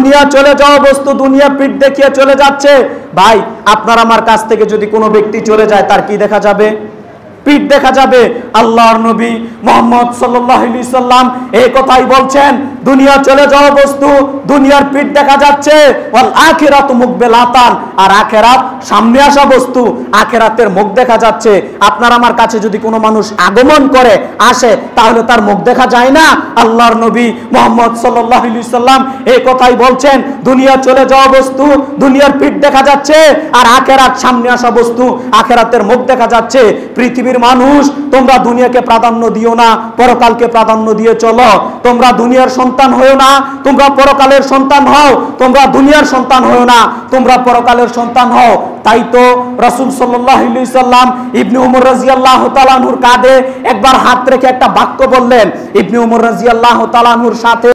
দুনিয়া চলে যাওয়া বস্তু দুনিয়া পিঠ দেখিয়ে চলে যাচ্ছে। ভাই, আপনার আমার কাছ থেকে যদি কোনো ব্যক্তি চলে যায়, তার কি দেখা যাবে? পিঠ দেখা যাবে। আল্লাহর নবী মোহাম্মদ সাল্লাম এই কথাই বলছেন, দুনিয়া চলে যাওয়া বস্তু, দুনিয়ার পিঠ দেখা যাচ্ছে। আখিরাত মুকবিলাতান, আর আখিরাত সামনে আসা বস্তু, আখিরাতের মুখ দেখা যাচ্ছে। আপনার আমার কাছে যদি কোনো মানুষ আগমন করে, আসে, তাহলে তার মুখ দেখা যায় না। আল্লাহর নবী মোহাম্মদ আলাইহি সাল্লাম এই কথাই বলছেন দুনিয়া চলে যাওয়া বস্তু, দুনিয়ার পিঠ দেখা যাচ্ছে, আর আখেরাত সামনে আসা বস্তু, আখেরাতের মুখ দেখা যাচ্ছে। পৃথিবীর মানুষ, তোমরা দুনিয়াকে প্রাধান্য দিও না, পরকালকে প্রাধান্য দিয়ে চলো। তোমরা দুনিয়ার সন্তান হয়েও না, তোমরা পরকালের সন্তান হও। তোমরা দুনিয়ার সন্তান হয়েও না, তোমরা পরকালের সন্তান হও। তাই তো রাসূল সাল্লাম ইবনে উমর রাদিয়াল্লাহু তাআলার কাঁধে একবার হাত রেখে একটা বাক্য বললেন। ইবনে উমর রাদিয়াল্লাহু তাআলার সাথে